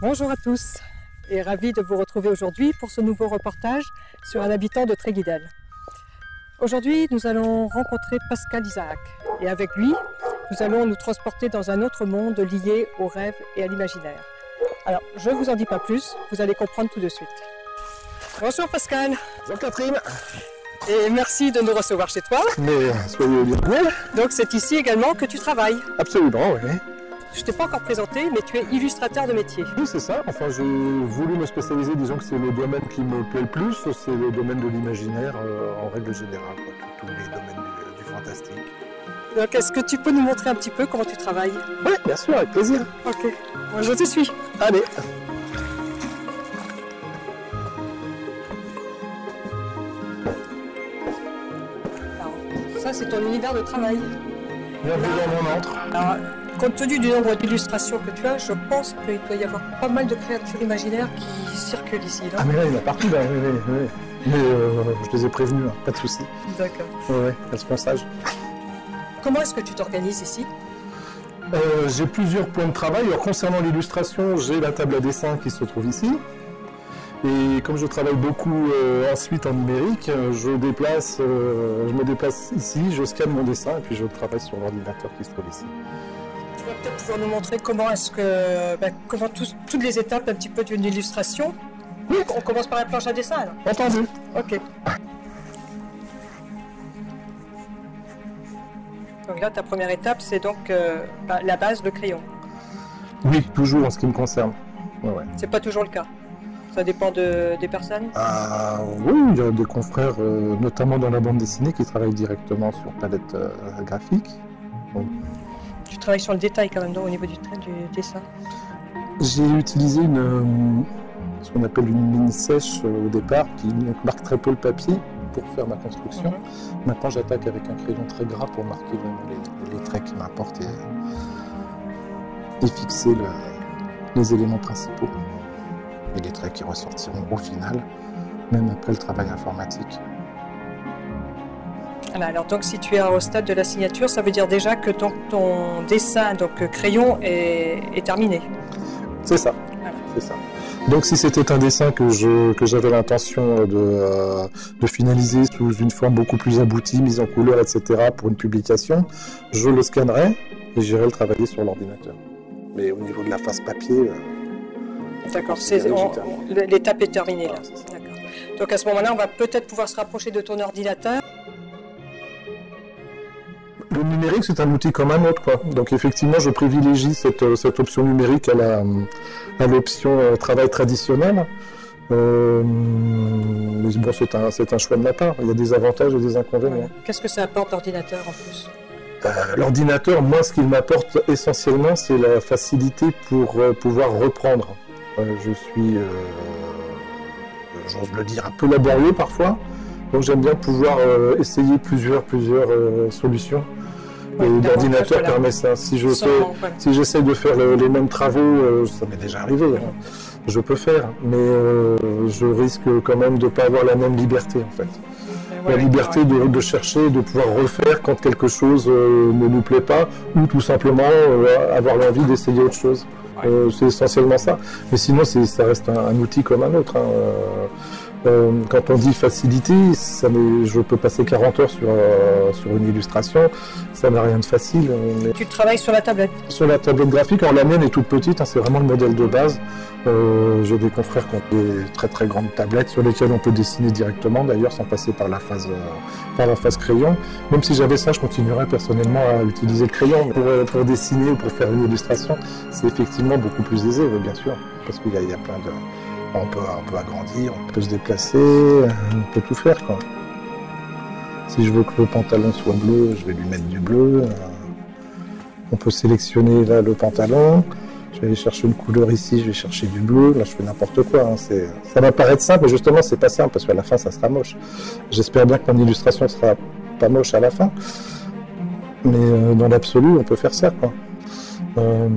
Bonjour à tous et ravi de vous retrouver aujourd'hui pour ce nouveau reportage sur un habitant de Tréguidel. Aujourd'hui, nous allons rencontrer Pascal Isaac et avec lui, nous allons nous transporter dans un autre monde lié au rêve et à l'imaginaire. Alors, je ne vous en dis pas plus, vous allez comprendre tout de suite. Bonjour Pascal. Bonjour Catherine. Et merci de nous recevoir chez toi. Mais soyez bienvenue. Donc c'est ici également que tu travailles. Absolument, oui. Je t'ai pas encore présenté, mais tu es illustrateur de métier. Oui, c'est ça. Enfin, j'ai voulu me spécialiser, disons que c'est le domaine qui me plaît le plus, c'est le domaine de l'imaginaire euh, en règle générale, quoi. Tous, tous les domaines du, du fantastique. Donc est-ce que tu peux nous montrer un petit peu comment tu travailles? Oui, bien sûr, avec plaisir. Ok, Moi, je te suis. Allez. Alors, ça c'est ton univers de travail. Bienvenue dans mon antre. Alors, compte tenu du nombre d'illustrations que tu as, je pense qu'il doit y avoir pas mal de créatures imaginaires qui circulent ici. non Ah, mais là, il y en a partout, là. Oui, oui, oui. Mais euh, je les ai prévenus, hein, pas de soucis. D'accord. Oui, oui, elles seront sages. Comment est-ce que tu t'organises ici? Euh, j'ai plusieurs points de travail. Alors, concernant l'illustration, j'ai la table à dessin qui se trouve ici. Et comme je travaille beaucoup euh, ensuite en numérique, je, déplace, euh, je me déplace ici, je scanne mon dessin et puis je travaille sur l'ordinateur qui se trouve ici. Vas peut-être pouvoir nous montrer comment est-ce que, ben, comment tous- toutes les étapes un petit peu d'une illustration. Oui. On commence par la planche à dessin alors. Entendu Ok. Donc là, ta première étape, c'est donc euh, bah, la base, le crayon. Oui, toujours en ce qui me concerne. Ouais, ouais. C'est pas toujours le cas. Ça dépend de- des personnes. Ah, oui, il y a des confrères, euh, notamment dans la bande dessinée, qui travaillent directement sur palette euh, graphique. Tu travailles sur le détail quand même, donc, au niveau du, trait du dessin. J'ai utilisé une, euh, ce qu'on appelle une mini sèche euh, au départ, qui marque très peu le papier pour faire ma construction. Maintenant, j'attaque avec un crayon très gras pour marquer vraiment les, les traits qui m'importent et, et fixer le- les éléments principaux. Et les traits qui ressortiront au final, même après le travail informatique. Ah bah alors donc si tu es au stade de la signature, ça veut dire déjà que ton, ton dessin, donc euh, crayon, est, est terminé. C'est ça. Voilà. C'est ça. Donc si c'était un dessin que je que j'avais l'intention de, euh, de finaliser sous une forme beaucoup plus aboutie, mise en couleur, etc. pour une publication, je le scannerais et j'irais le travailler sur l'ordinateur. Mais au niveau de la face papier, euh, D'accord, l'étape est terminée là. Voilà. D'accord. Donc à ce moment-là, on va peut-être pouvoir se rapprocher de ton ordinateur. Le numérique c'est un outil comme un autre quoi. Donc effectivement je privilégie cette, euh, cette option numérique à la à l'option euh, travail traditionnel. Euh, mais bon c'est un c'est un choix de ma part. Il y a des avantages et des inconvénients. Qu'est-ce que ça apporte l'ordinateur en plus? Euh, L'ordinateur, moi, ce qu'il m'apporte essentiellement, c'est la facilité pour euh, pouvoir reprendre. Je suis, j'ose le dire, un peu laborieux parfois, donc j'aime bien pouvoir essayer plusieurs, plusieurs solutions. Et l'ordinateur permet ça. Si je fais, si j'essaie de faire le- les mêmes travaux, euh, ça m'est déjà arrivé, hein, je peux faire, mais euh, je risque quand même de ne pas avoir la même liberté en fait Ouais, la liberté de, de chercher, de pouvoir refaire quand quelque chose euh, ne nous plaît pas, ou tout simplement euh, avoir l'envie d'essayer autre chose. Ouais. Euh, c'est essentiellement ça. Mais sinon, ça reste un, un outil comme un autre. hein. Euh, euh, quand on dit facilité, ça je peux passer 40 heures sur, euh, sur une illustration, ça n'a rien de facile. Est Tu travailles sur la tablette. sur la tablette graphique, alors la mienne est toute petite, hein, c'est vraiment le modèle de base. Euh, J'ai des confrères qui ont des très très grandes tablettes sur lesquelles on peut dessiner directement, d'ailleurs sans passer par la phase euh, par la phase crayon. Même si j'avais ça, je continuerais personnellement à utiliser le crayon pour, euh, pour dessiner ou pour faire une illustration. C'est effectivement beaucoup plus aisé, bien sûr, parce qu'il y a plein de on peut, agrandir, on peut se déplacer, on peut tout faire quoi. Si je veux que le pantalon soit bleu, je vais lui mettre du bleu. euh, on peut sélectionner là le pantalon. Je vais aller chercher une couleur ici, je vais chercher du bleu. Là, je fais n'importe quoi. hein. Ça va paraître simple, mais justement, c'est pas simple parce qu'à la fin, ça sera moche. J'espère bien que mon illustration sera pas moche à la fin. Mais euh, dans l'absolu, on peut faire ça. Euh,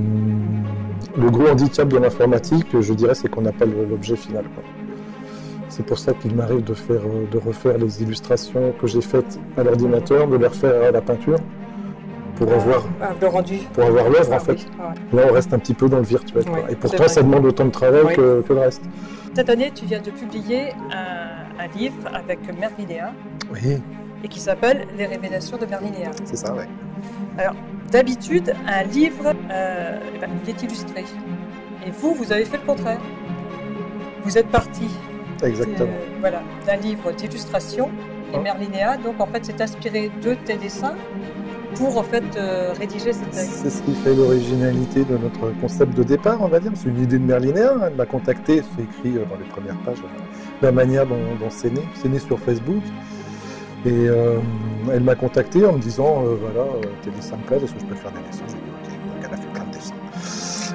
le gros handicap de l'informatique, je dirais, c'est qu'on n'a pas l'objet final. C'est pour ça qu'il m'arrive de, faire, euh, de refaire les illustrations que j'ai faites à l'ordinateur, de les refaire à la peinture, pour avoir, Ah, le rendu. pour avoir l'œuvre Ah en fait. oui, ouais. Là, on reste un petit peu dans le virtuel. Oui, Et pourtant, ça demande autant de travail Oui. que, que le reste. Cette année, tu viens de publier un, un livre avec Merlinéa Oui, et qui s'appelle Les révélations de Merlinéa. c'est ça, ouais. D'habitude, un livre, euh, eh ben, il est illustré. Et vous, vous avez fait le contraire. Vous êtes parti Exactement. euh, voilà, d'un livre d'illustration et. Merlinéa, donc en fait, c'est inspiré de tes dessins pour en fait euh, rédiger ce texte. C'est ce qui fait l'originalité de notre concept de départ, on va dire. C'est une idée de Merlinéa. Elle m'a contacté, c'est écrit dans les premières pages, la manière dont, dont c'est né. C'est né sur Facebook. Et euh, elle m'a contacté en me disant euh, voilà, euh, tes dessins me plaisent, est-ce que je peux faire des dessins? J'ai dit ok. Donc elle a fait plein de dessins.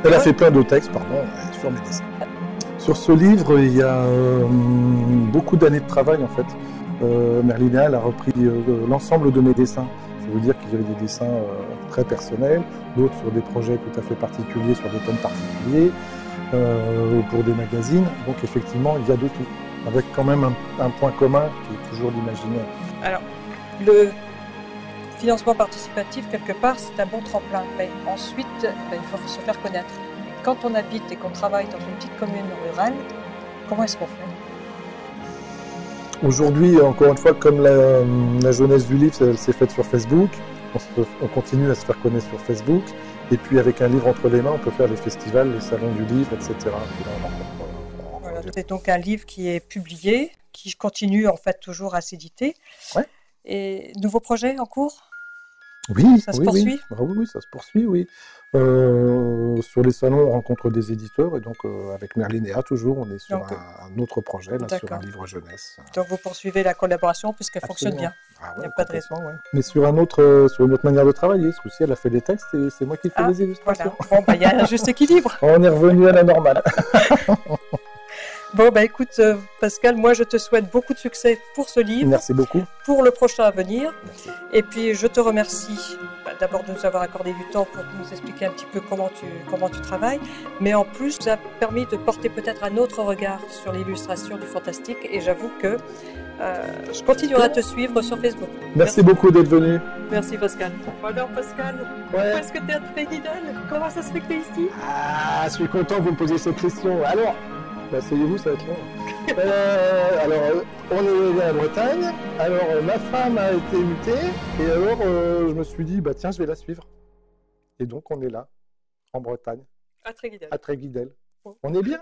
Elle a fait plein de textes, pardon, sur mes dessins. Sur ce livre, il y a beaucoup d'années de travail en fait. Euh, Merlinéa elle a repris euh, l'ensemble de mes dessins. Ça veut dire qu'il y avait des dessins euh, très personnels, d'autres sur des projets tout à fait particuliers, sur des thèmes particuliers, pour des magazines. Donc effectivement, il y a de tout, avec quand même un, un point commun qui est toujours l'imaginaire. Alors, le financement participatif, quelque part, c'est un bon tremplin. Mais ensuite, ben, il faut se faire connaître. Et quand on habite et qu'on travaille dans une petite commune rurale, comment est-ce qu'on fait? Aujourd'hui, encore une fois, comme la, la jeunesse du livre, s'est faite sur Facebook, on, se- on continue à se faire connaître sur Facebook. Et puis avec un livre entre les mains, on peut faire les festivals, les salons du livre, etc. Voilà, C'est donc un livre qui est publié, qui continue en fait toujours à s'éditer. Ouais. Et nouveaux projets en cours? Oui, Ça se oui, poursuit? Oui. Ah ça se poursuit, oui. Euh, sur les salons, on rencontre des éditeurs et donc euh, avec Merlinéa toujours, on est sur Donc, un, un autre projet, là, sur un livre jeunesse. Donc vous poursuivez la collaboration puisqu'elle fonctionne bien. Ah Y a ouais, pas de raison. ouais. Mais sur un autre, euh, sur une autre manière de travailler, ce coup-ci, elle a fait les textes et c'est moi qui fais Ah, les illustrations. Voilà. Bon, bah, il y a un juste équilibre. On est revenu à la normale. Bon, bah écoute, euh, Pascal, moi je te souhaite beaucoup de succès pour ce livre, Merci beaucoup. pour le prochain à venir. Merci. Et puis je te remercie bah, d'abord de nous avoir accordé du temps pour nous expliquer un petit peu comment tu, comment tu travailles, mais en plus ça a permis de porter peut-être un autre regard sur l'illustration du fantastique et j'avoue que euh, je continuerai à te suivre sur Facebook. Merci beaucoup d'être venu. Merci Pascal. Alors Pascal, Ouais. où est-ce que tu es à Tréguidel Comment ça se fait que tu es ici? Ah, je suis content que vous me posiez cette question. Alors, bah, asseyez-vous, ça va être long. Euh, alors, euh, on est allé à Bretagne. Alors, euh, ma femme a été mutée. Et alors, euh, je me suis dit, bah tiens, je vais la suivre. Et donc, on est là, en Bretagne, À Tréguidel. à Tréguidel. On est bien?